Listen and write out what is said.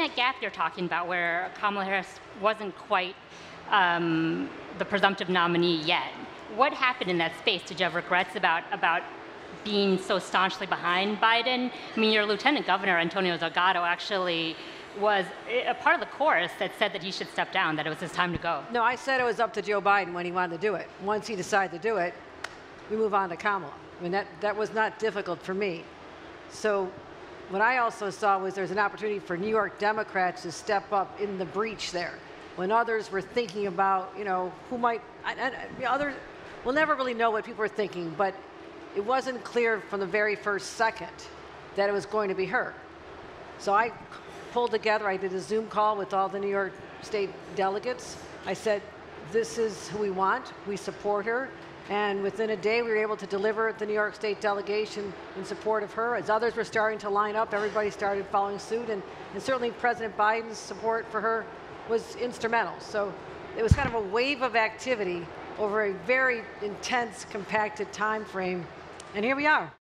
that gap you're talking about where Kamala Harris wasn't quite um, the presumptive nominee yet, what happened in that space? Did you have regrets about, about being so staunchly behind Biden? I mean, your lieutenant governor, Antonio Delgado, actually was a part of the chorus that said that he should step down, that it was his time to go. No, I said it was up to Joe Biden when he wanted to do it. Once he decided to do it, we move on to Kamala. I mean, that, that was not difficult for me. So what I also saw was there's an opportunity for New York Democrats to step up in the breach there. When others were thinking about, you know, who might, and, and others, we'll never really know what people were thinking, but it wasn't clear from the very first second that it was going to be her. So I pulled together, I did a Zoom call with all the New York State delegates. I said, this is who we want, we support her, and within a day, we were able to deliver the New York State delegation in support of her. As others were starting to line up, everybody started following suit, and, and certainly President Biden's support for her was instrumental. So it was kind of a wave of activity over a very intense, compacted time frame, and here we are.